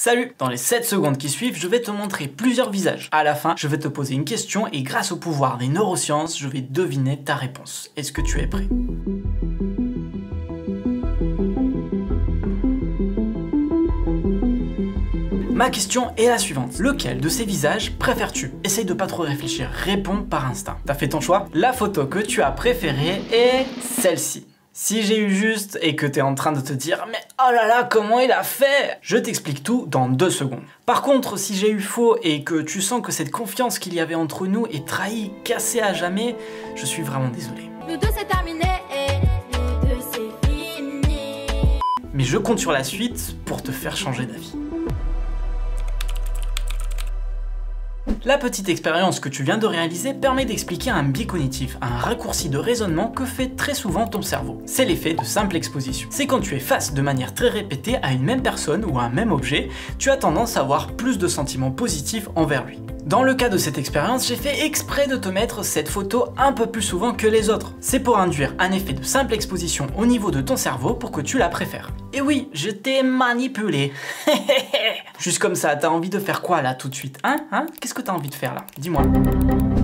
Salut Dans les 7 secondes qui suivent, je vais te montrer plusieurs visages. À la fin, je vais te poser une question et grâce au pouvoir des neurosciences, je vais deviner ta réponse. Est-ce que tu es prêt? Ma question est la suivante. Lequel de ces visages préfères-tu? Essaye de pas trop réfléchir, réponds par instinct. T'as fait ton choix La photo que tu as préférée est celle-ci. Si j'ai eu juste et que t'es en train de te dire mais oh là là comment il a fait? Je t'explique tout dans deux secondes. Par contre si j'ai eu faux et que tu sens que cette confiance qu'il y avait entre nous est trahie, cassée à jamais, je suis vraiment désolé. Nous deux c'est terminé et nous deux c'est fini. Mais je compte sur la suite pour te faire changer d'avis. La petite expérience que tu viens de réaliser permet d'expliquer un biais cognitif, un raccourci de raisonnement que fait très souvent ton cerveau. C'est l'effet de simple exposition. C'est quand tu es face de manière très répétée à une même personne ou à un même objet, tu as tendance à avoir plus de sentiments positifs envers lui. Dans le cas de cette expérience, j'ai fait exprès de te mettre cette photo un peu plus souvent que les autres. C'est pour induire un effet de simple exposition au niveau de ton cerveau pour que tu la préfères. Et oui, je t'ai manipulé. Juste comme ça, t'as envie de faire quoi là tout de suite Hein Hein? Qu'est-ce que t'as envie de faire là? Dis-moi.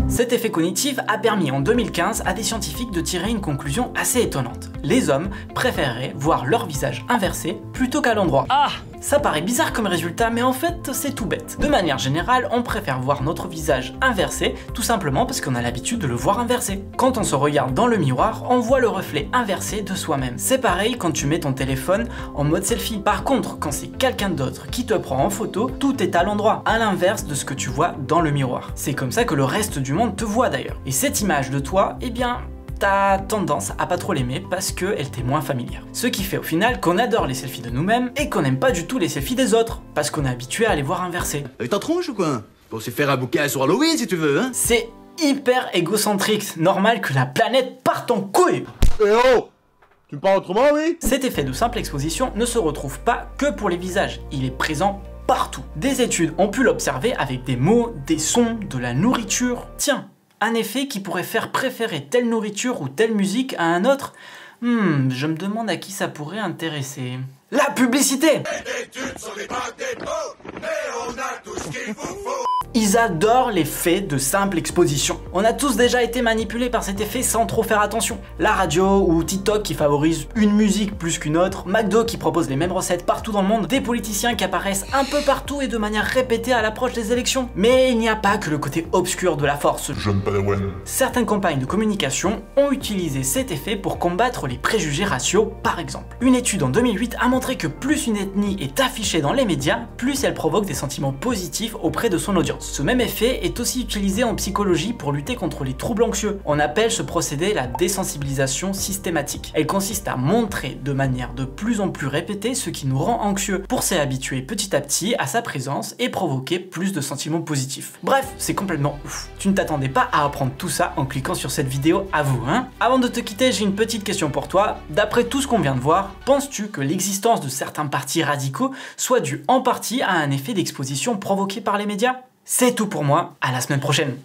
Cet effet cognitif a permis en 2015 à des scientifiques de tirer une conclusion assez étonnante. Les hommes préféreraient voir leur visage inversé plutôt qu'à l'endroit. Ah ça paraît bizarre comme résultat, mais en fait, c'est tout bête. De manière générale, on préfère voir notre visage inversé, tout simplement parce qu'on a l'habitude de le voir inversé. Quand on se regarde dans le miroir, on voit le reflet inversé de soi-même. C'est pareil quand tu mets ton téléphone en mode selfie. Par contre, quand c'est quelqu'un d'autre qui te prend en photo, tout est à l'endroit, à l'inverse de ce que tu vois dans le miroir. C'est comme ça que le reste du monde te voit d'ailleurs. Et cette image de toi, eh bien, t'as tendance à pas trop l'aimer parce qu'elle t'est moins familière. Ce qui fait au final qu'on adore les selfies de nous-mêmes et qu'on n'aime pas du tout les selfies des autres parce qu'on est habitué à les voir inversés. Euh, T'en tronche ou quoi? Pour se faire un bouquet sur Halloween si tu veux, hein? C'est hyper égocentrique, normal que la planète parte en couille Eh oh Tu me parles autrement, oui? Cet effet de simple exposition ne se retrouve pas que pour les visages, il est présent partout. Des études ont pu l'observer avec des mots, des sons, de la nourriture. Tiens, un effet qui pourrait faire préférer telle nourriture ou telle musique à un autre. Hmm, je me demande à qui ça pourrait intéresser. La publicité Ils adorent l'effet de simple exposition. On a tous déjà été manipulés par cet effet sans trop faire attention. La radio ou TikTok qui favorise une musique plus qu'une autre, McDo qui propose les mêmes recettes partout dans le monde, des politiciens qui apparaissent un peu partout et de manière répétée à l'approche des élections. Mais il n'y a pas que le côté obscur de la force. Jeune padawan. Certaines campagnes de communication ont utilisé cet effet pour combattre les préjugés raciaux, par exemple. Une étude en 2008 a montré que plus une ethnie est affichée dans les médias, plus elle provoque des sentiments positifs auprès de son audience. Ce même effet est aussi utilisé en psychologie pour lutter contre les troubles anxieux. On appelle ce procédé la désensibilisation systématique. Elle consiste à montrer de manière de plus en plus répétée ce qui nous rend anxieux, pour s'y habituer petit à petit à sa présence et provoquer plus de sentiments positifs. Bref, c'est complètement ouf. Tu ne t'attendais pas à apprendre tout ça en cliquant sur cette vidéo à vous, hein Avant de te quitter, j'ai une petite question pour toi. D'après tout ce qu'on vient de voir, penses-tu que l'existence de certains partis radicaux soit due en partie à un effet d'exposition provoqué par les médias? C'est tout pour moi, à la semaine prochaine.